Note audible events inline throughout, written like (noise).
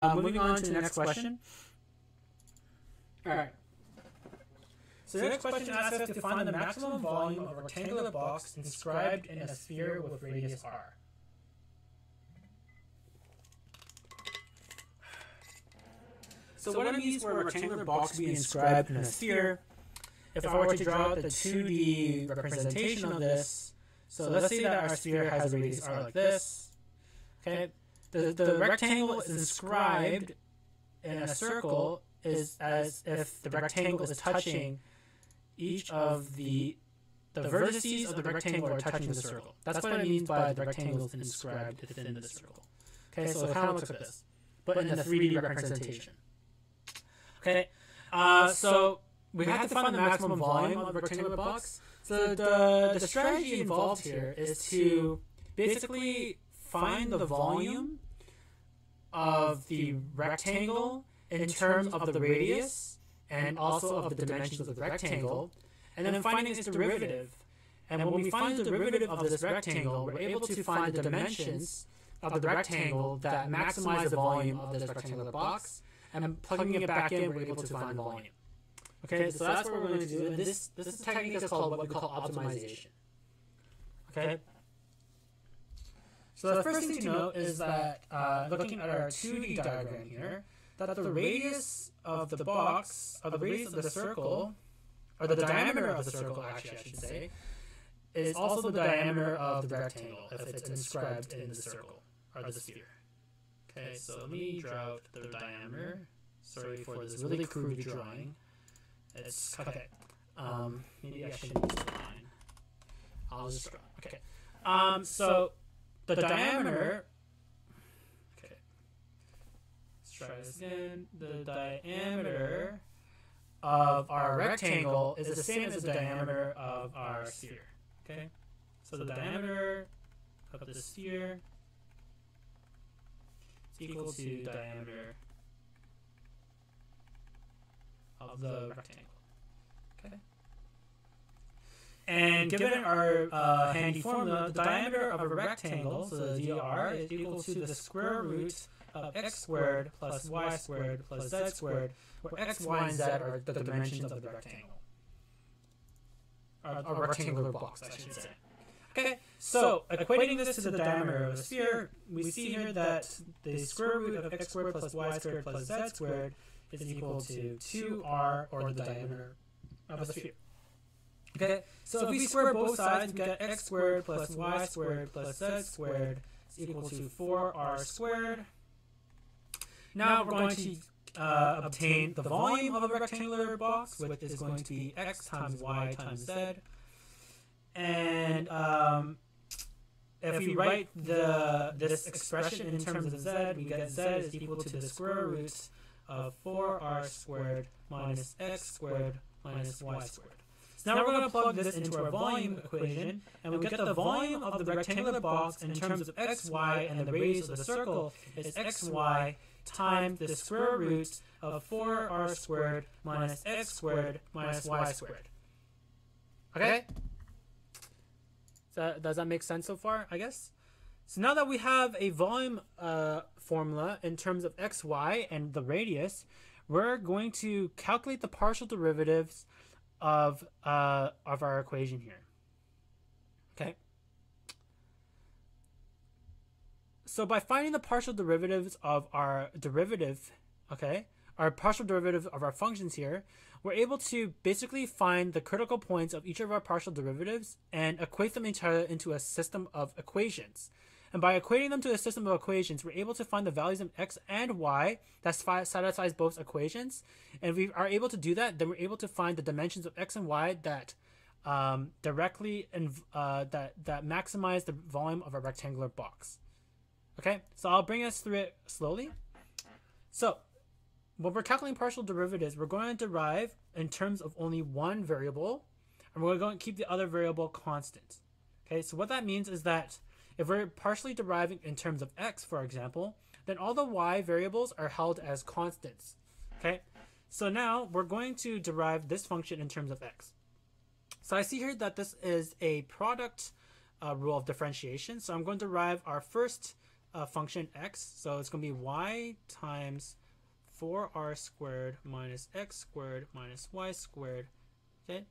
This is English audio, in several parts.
Uh, moving on to the next question. All right. So the next question asks us to find the maximum volume of a rectangular box inscribed in a sphere with radius r. So what it means for a rectangular box to be inscribed in a sphere, if I were to draw the 2D representation of this, so let's say that our sphere has a radius r like this, okay? The, the rectangle is inscribed in a circle is as if the rectangle is touching each of the the vertices of the rectangle are touching the circle. That's what it means by the rectangle is inscribed within the circle. Okay, so it kind of looks like this, but in the 3D representation. Okay, uh, so we have to find the maximum volume of the rectangular box. So the, the strategy involved here is to basically find the volume of the rectangle in terms of the radius and also of the dimensions of the rectangle, and then finding its derivative. And when we find the derivative of this rectangle, we're able to find the dimensions of the rectangle that maximize the volume of this rectangular box, and plugging it back in, we're able to find the volume. Okay, so that's what we're going to do. And this this technique is called what we call optimization. Okay. So the first thing to note is that uh, looking at our 2D diagram here, that the radius of the box, of the radius of the circle, or the diameter of the circle, actually, I should say, is also the diameter of the rectangle if it's inscribed in the circle or the sphere. Okay, so let me draw out the diameter. Sorry for this really crude drawing. It's okay. Um, maybe I should use the line. I'll just draw. Okay. Um, so the diameter. Okay. Let's try this again. The diameter of our rectangle is the same as the diameter of our sphere. Okay. So the diameter of the sphere is equal to diameter of the rectangle. Okay. And given our uh, handy formula, the diameter of a rectangle, so the dr, is equal to the square root of x squared plus y squared plus z squared, where x, y, and z are the dimensions of the rectangle. Or, a rectangular box, I should say. Okay, so equating this to the diameter of a sphere, we see here that the square root of x squared plus y squared plus z squared is equal to 2r, or the diameter of a sphere. Okay, so if we square both sides, we get x squared plus y squared plus z squared is equal to 4r squared. Now we're going to uh, obtain the volume of a rectangular box, which is going to be x times y times z. And um, if we write the this expression in terms of z, we get z is equal to the square root of 4r squared minus x squared minus y squared. Now we're going to plug this into our volume equation, and we get the volume of the rectangular box in terms of xy, and the radius of the circle is xy times the square root of 4r squared minus x squared minus y squared. Okay? So does that make sense so far, I guess? So now that we have a volume uh, formula in terms of xy and the radius, we're going to calculate the partial derivatives of uh, of our equation here. Okay. So by finding the partial derivatives of our derivative, okay, our partial derivative of our functions here, we're able to basically find the critical points of each of our partial derivatives and equate them into a system of equations. And by equating them to a system of equations, we're able to find the values of x and y that satisfies both equations. And if we are able to do that, then we're able to find the dimensions of x and y that um, directly and uh, that that maximize the volume of a rectangular box. Okay, so I'll bring us through it slowly. So when we're calculating partial derivatives, we're going to derive in terms of only one variable, and we're going to keep the other variable constant. Okay, so what that means is that if we're partially deriving in terms of x, for example, then all the y variables are held as constants. Okay, so now we're going to derive this function in terms of x. So I see here that this is a product uh, rule of differentiation. So I'm going to derive our first a function x, so it's going to be y times 4r squared minus x squared minus y squared. Okay?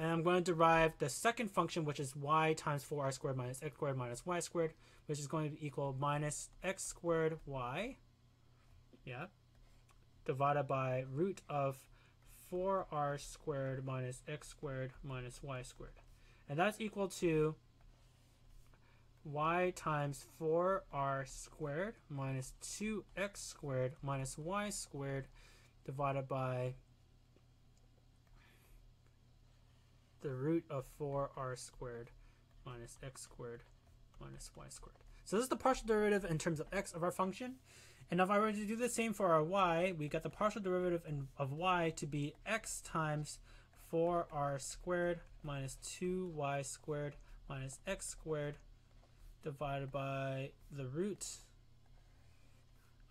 And I'm going to derive the second function, which is y times 4r squared minus x squared minus y squared, which is going to equal minus x squared y, yeah, divided by root of 4r squared minus x squared minus y squared. And that's equal to y times 4r squared minus 2x squared minus y squared divided by the root of 4r squared minus x squared minus y squared. So this is the partial derivative in terms of x of our function. And if I were to do the same for our y, we get the partial derivative in, of y to be x times 4r squared minus 2y squared minus x squared divided by the root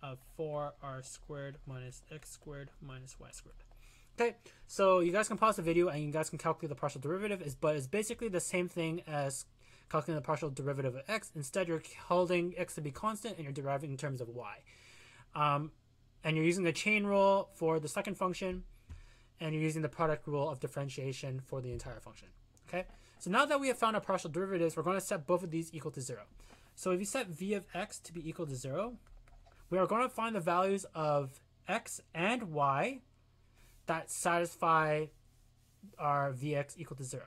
of 4r squared minus x squared minus y squared. Okay, so you guys can pause the video and you guys can calculate the partial derivative, is but it's basically the same thing as calculating the partial derivative of x. Instead, you're holding x to be constant and you're deriving in terms of y. Um, and you're using the chain rule for the second function, and you're using the product rule of differentiation for the entire function. Okay, so now that we have found our partial derivatives, we're going to set both of these equal to zero. So if you set v of x to be equal to zero, we are going to find the values of x and y that satisfy our vx equal to zero.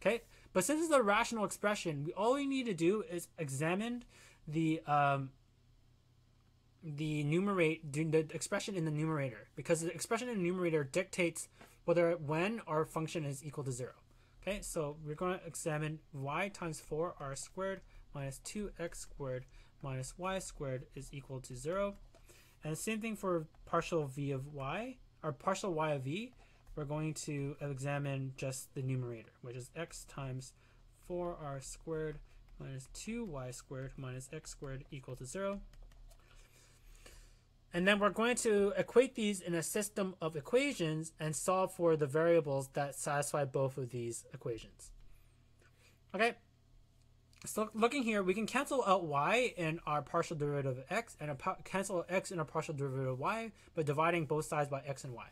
Okay, but since it's a rational expression, we all we need to do is examine the um, the numerate the expression in the numerator because the expression in the numerator dictates whether when our function is equal to zero. Okay, so we're going to examine y times 4r squared minus 2x squared minus y squared is equal to 0. And the same thing for partial v of y our partial y of v, we're going to examine just the numerator, which is x times 4r squared minus 2y squared minus x squared equal to 0. And then we're going to equate these in a system of equations and solve for the variables that satisfy both of these equations. Okay, so looking here, we can cancel out y in our partial derivative of x and cancel x in our partial derivative of y by dividing both sides by x and y.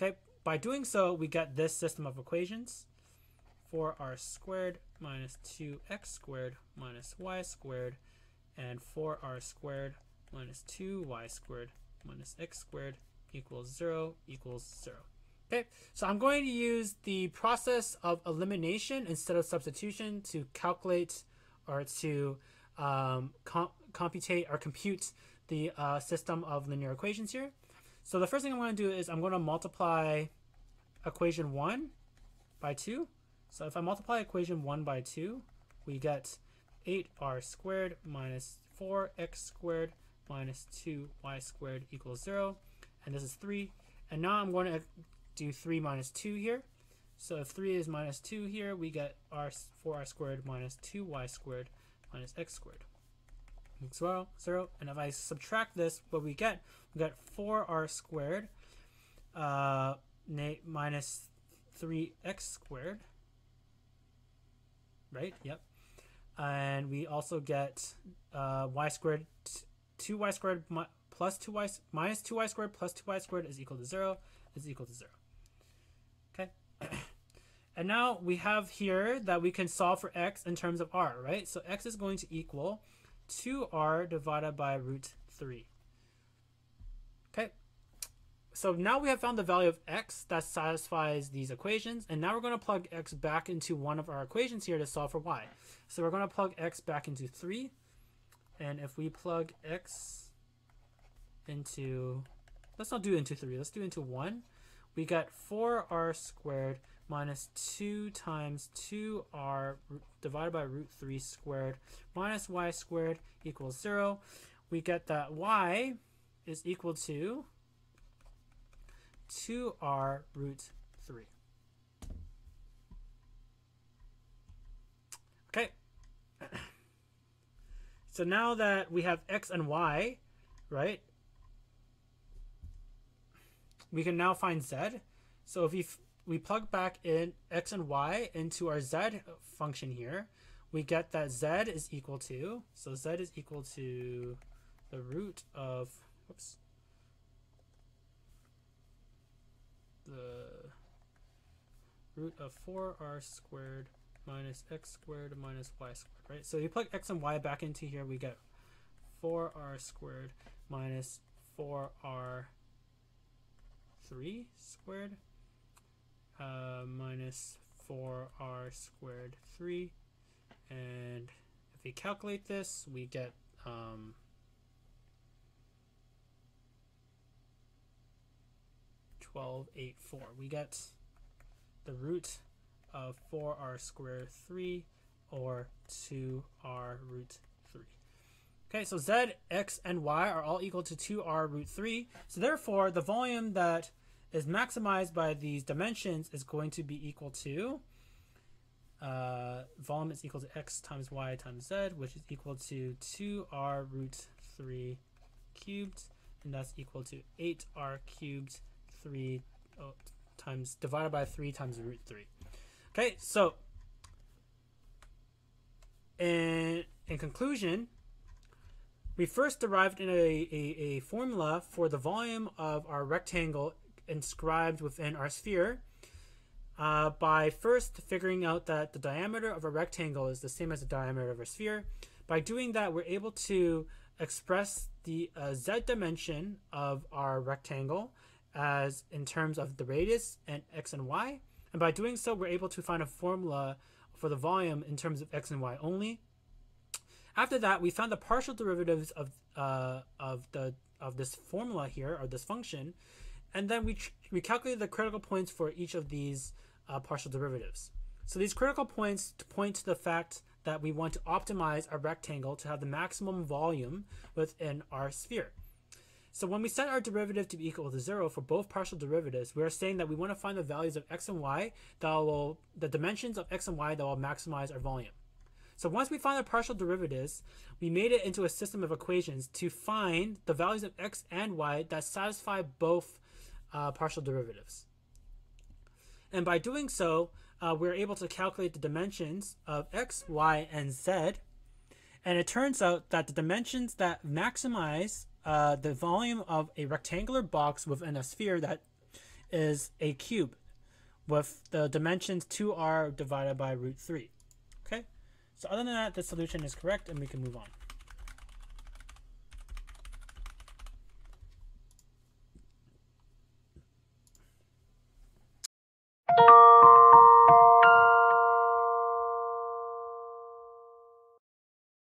Okay, by doing so, we get this system of equations. 4r squared minus 2x squared minus y squared and 4r squared minus 2y squared minus x squared equals 0 equals 0. Okay, so I'm going to use the process of elimination instead of substitution to calculate or to um, com computate or compute the uh, system of linear equations here. So the first thing I'm going to do is I'm going to multiply equation 1 by 2. So if I multiply equation 1 by 2, we get 8r squared minus 4x squared minus 2y squared equals 0. And this is 3. And now I'm going to do 3 minus 2 here. So if 3 is minus 2 here, we get r 4r squared minus 2y squared minus x squared. Equals 0. And if I subtract this, what we get, we get 4r squared uh, minus 3x squared. Right? Yep. And we also get uh, y squared, 2y squared plus 2y minus 2y squared plus 2y squared is equal to 0 is equal to 0. And now we have here that we can solve for x in terms of r, right? So x is going to equal 2r divided by root 3. Okay? So now we have found the value of x that satisfies these equations, and now we're going to plug x back into one of our equations here to solve for y. So we're going to plug x back into 3, and if we plug x into, let's not do into 3, let's do into 1, we get 4r squared minus 2 times 2r divided by root 3 squared minus y squared equals 0. We get that y is equal to 2r root 3. Okay. (clears throat) So now that we have x and y, right, we can now find z. So if we, we plug back in x and y into our z function here, we get that z is equal to, so z is equal to the root of, whoops, the root of 4r squared minus x squared minus y squared, right? So you plug x and y back into here, we get 4r squared minus 4r 3 squared uh, minus 4r squared 3 and if we calculate this we get um, Twelve eight four. We get the root of 4r squared 3 or 2r root 3. Okay, so z, x, and y are all equal to 2r root 3. So therefore, the volume that is maximized by these dimensions is going to be equal to uh, volume is equal to x times y times z, which is equal to 2r root 3 cubed, and that's equal to 8r cubed 3 oh, times divided by 3 times root 3. Okay, so in, in conclusion, we first derived in a, a, a formula for the volume of our rectangle inscribed within our sphere uh, by first figuring out that the diameter of a rectangle is the same as the diameter of a sphere. By doing that, we're able to express the uh, z dimension of our rectangle as in terms of the radius and x and y. And by doing so, we're able to find a formula for the volume in terms of x and y only. After that, we found the partial derivatives of uh, of the of this formula here or this function, and then we we calculated the critical points for each of these uh, partial derivatives. So these critical points point to the fact that we want to optimize our rectangle to have the maximum volume within our sphere. So when we set our derivative to be equal to zero for both partial derivatives, we are saying that we want to find the values of x and y that will, the dimensions of x and y that will maximize our volume. So once we find the partial derivatives, we made it into a system of equations to find the values of x and y that satisfy both uh, partial derivatives. And by doing so, uh, we're able to calculate the dimensions of x, y, and z. And it turns out that the dimensions that maximize uh, the volume of a rectangular box within a sphere that is a cube with the dimensions 2r divided by root 3. Okay, so other than that, the solution is correct and we can move on.